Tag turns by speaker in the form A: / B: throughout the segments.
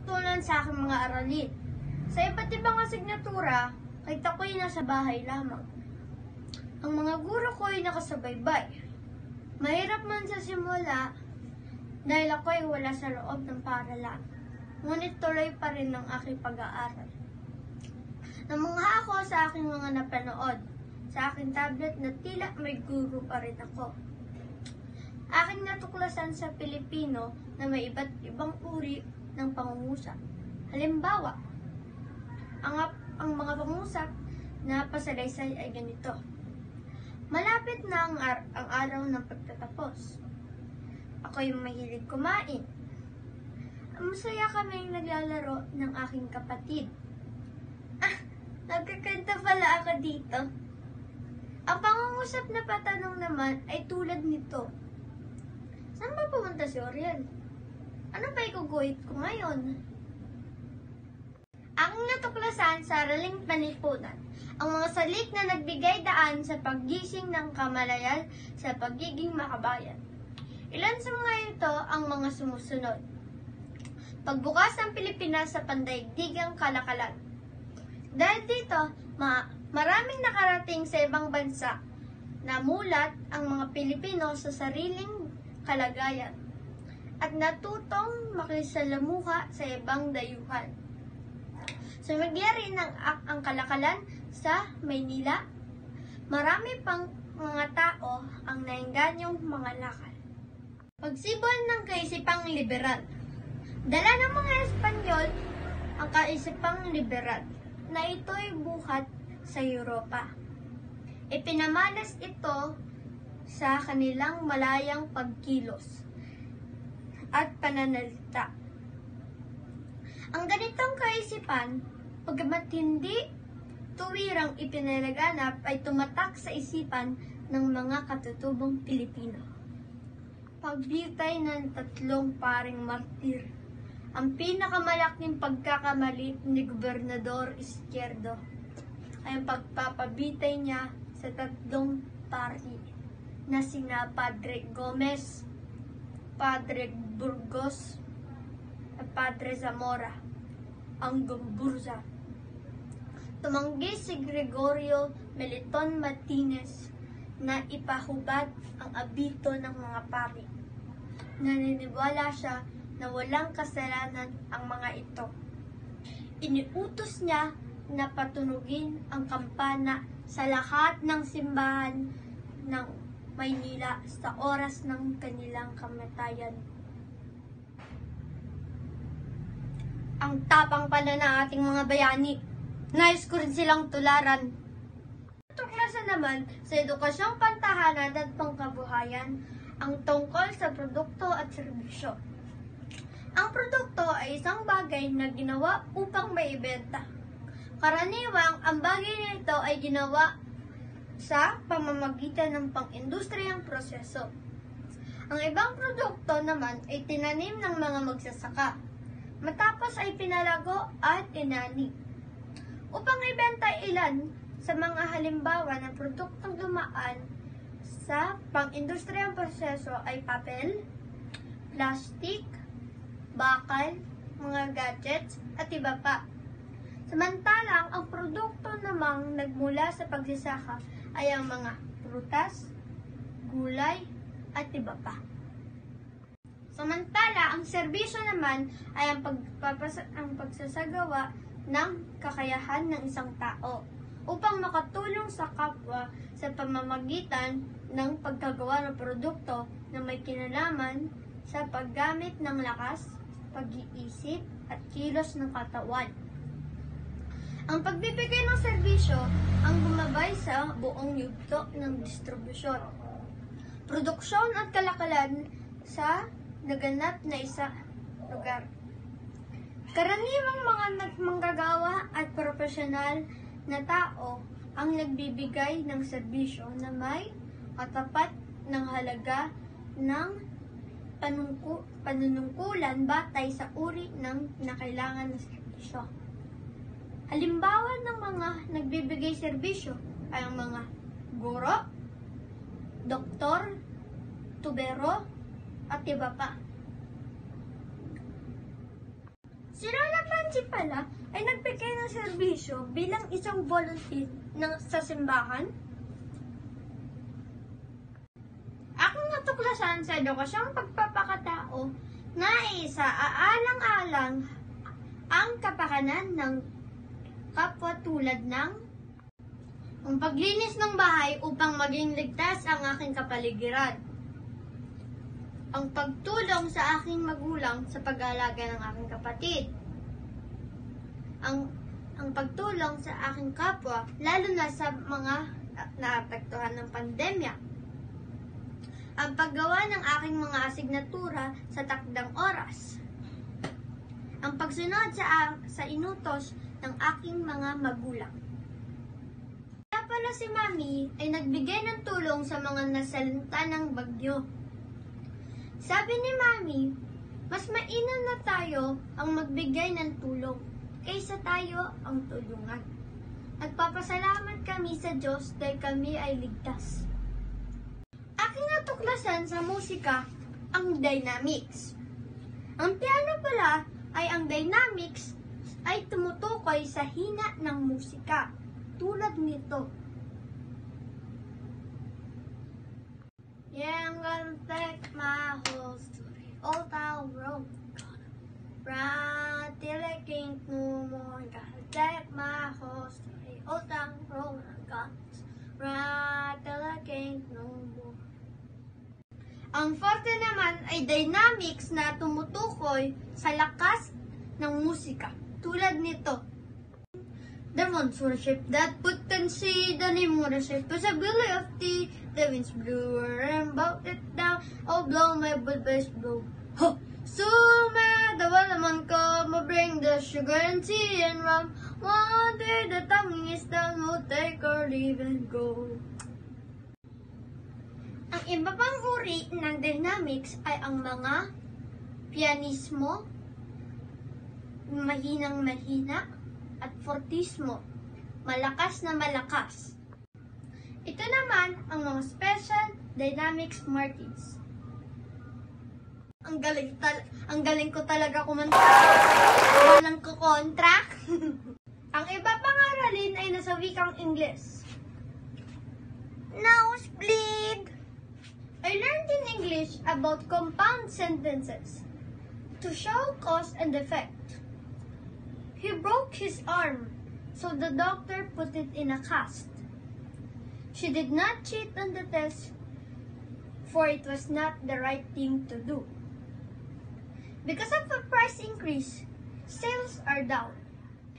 A: natutunan sa aking mga aralin. Sa iba't ibang asignatura, kahit ako'y nasa bahay lamang. Ang mga guro ko ay nakasubaybay. Mahirap man sa simula dahil ako'y wala sa loob ng paralan. Ngunit tuloy pa rin ang aking pag-aaral. Namungha ako sa aking mga napanood sa aking tablet na tila may guro pa rin ako. Aking natuklasan sa Pilipino na may iba't ibang uri ng pangungusap. Halimbawa, ang, ang mga pangusap na pasalaysay ay ganito. Malapit na ang, ar- ang araw ng pagtatapos. Ako'y mahilig kumain. Masaya kaming naglalaro ng aking kapatid. Ah, nagkakanta pala ako dito. Ang pangungusap na patanong naman ay tulad nito. Saan ba pumunta si Oriel? Ano ba ikuguhit ko ngayon? Ang natuklasan sa araling panipunan, ang mga salik na nagbigay daan sa paggising ng kamalayan sa pagiging makabayan. Ilan sa mga ito ang mga sumusunod. Pagbukas ng Pilipinas sa pandaigdigang kalakalan. Dahil dito, ma maraming nakarating sa ibang bansa. Namulat ang mga Pilipino sa sariling kalagayan at natutong makisalamuha sa ibang dayuhan. Sumigla rin ang, ang kalakalan sa Maynila. Marami pang mga tao ang naingganyong mga lakal. Pagsibol ng kaisipang liberal. Dala ng mga Espanyol ang kaisipang liberal na ito'y buhat sa Europa. Ipinamalas ito sa kanilang malayang pagkilos at pananalita. Ang ganitong kaisipan, pagkamat hindi tuwirang ipinalaganap ay tumatak sa isipan ng mga katutubong Pilipino. Pagbitay ng tatlong paring martir, ang pinakamalaking pagkakamali ni Gobernador Izquierdo ay ang pagpapabitay niya sa tatlong pari na sina Padre Gomez, Padre Burgos, at Padre Zamora, ang Gumburza. Tumanggi si Gregorio Meliton Martinez na ipahubad ang abito ng mga pari. Naniniwala siya na walang kasalanan ang mga ito. Iniutos niya na patunugin ang kampana sa lahat ng simbahan ng Maynila sa oras ng kanilang kamatayan. Ang tapang pala ng ating mga bayani. Nais ko rin silang tularan. Tuklasan naman sa edukasyong pantahanan at pangkabuhayan ang tungkol sa produkto at serbisyo. Ang produkto ay isang bagay na ginawa upang maibenta. Karaniwang, ang bagay na ito ay ginawa sa pamamagitan ng pang-industriyang proseso. Ang ibang produkto naman ay tinanim ng mga magsasaka. Matapos ay pinalago at inani. Upang ibenta ilan sa mga halimbawa ng produktong dumaan sa pang-industriyang proseso ay papel, plastic, bakal, mga gadgets, at iba pa. Samantalang, ang produkto namang nagmula sa pagsasaka ay ang mga prutas, gulay, at iba pa. Samantala, ang serbisyo naman ay ang, pagpapasa- ang pagsasagawa ng kakayahan ng isang tao upang makatulong sa kapwa sa pamamagitan ng pagkagawa ng produkto na may kinalaman sa paggamit ng lakas, pag-iisip, at kilos ng katawan. Ang pagbibigay ng serbisyo ang gumabay sa buong yugto ng distribusyon, produksyon at kalakalan sa naganap na isa lugar. Karaniwang mga nagmanggagawa at profesional na tao ang nagbibigay ng serbisyo na may katapat ng halaga ng panunungkulan batay sa uri ng nakailangan na serbisyo. Halimbawa ng mga nagbibigay serbisyo ay ang mga guro, doktor, tubero, at iba pa. Si Lola Pansi pala ay nagbigay ng serbisyo bilang isang volunteer ng, sa simbahan. Aking natuklasan sa edukasyong pagpapakatao na isa aalang-alang ang kapakanan ng kapwa tulad ng ang paglinis ng bahay upang maging ligtas ang aking kapaligiran. Ang pagtulong sa aking magulang sa pag-aalaga ng aking kapatid. Ang ang pagtulong sa aking kapwa, lalo na sa mga na- naapektuhan ng pandemya. Ang paggawa ng aking mga asignatura sa takdang oras. Ang pagsunod sa, sa inutos ng aking mga magulang. Kaya pala si Mami ay nagbigay ng tulong sa mga nasalanta ng bagyo. Sabi ni Mami, mas mainam na tayo ang magbigay ng tulong kaysa tayo ang tulungan. Nagpapasalamat kami sa Diyos dahil kami ay ligtas. Aking natuklasan sa musika ang dynamics. Ang piano pala ay ang dynamics ay tumutukoy sa hina ng musika. Tulad nito. Yeah, I'm gonna take my to the old town road. Gonna ride till I can't no more. Gotta take my to the old town road. I got ride till I can't no more. Ang forte naman ay dynamics na tumutukoy sa lakas ng musika. Tulad nito. Worship that and see the name worship is a belly of. The winds blew and bowed it down. Oh, blow my bass blow. Ho! So mad, the naman ko mo bring the sugar and tea and rum. One day the tonguing is done, we'll take our leave and go. Ang iba pang uri ng dynamics ay ang mga pianismo, mahinang mahina, at fortismo, malakas na malakas. Ito naman ang mga special dynamics markings. Ang galing tal ang galing ko talaga kumanta. Walang ko kontra. ang iba pang aralin ay nasa wikang Ingles. Nosebleed. I learned in English about compound sentences to show cause and effect. He broke his arm, so the doctor put it in a cast. She did not cheat on the test, for it was not the right thing to do. Because of the price increase, sales are down.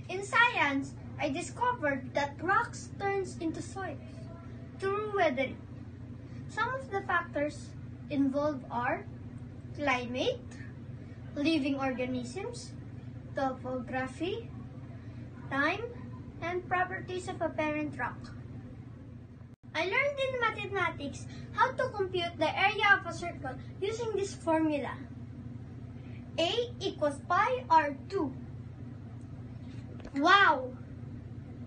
A: In science, I discovered that rocks turns into soil through weathering. Some of the factors involved are climate, living organisms, topography, time, and properties of a parent rock. I learned in mathematics how to compute the area of a circle using this formula. A equals pi R2. Wow!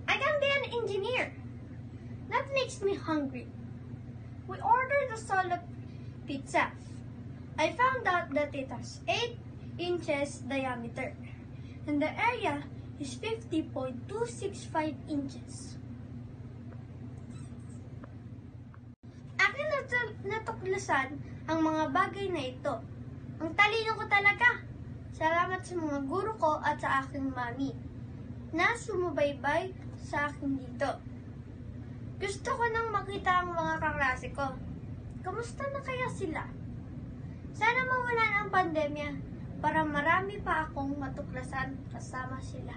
A: I can be an engineer. That makes me hungry. We ordered a solo pizza. I found out that it has 8 inches diameter and the area is 50.265 inches. Akin natu- natuklasan ang mga bagay na ito. Ang talino ko talaga. Salamat sa mga guro ko at sa aking mami na sumubaybay sa akin dito. Gusto ko nang makita ang mga kaklase ko. Kamusta na kaya sila? Sana mawala ang pandemya para marami pa akong matuklasan kasama sila.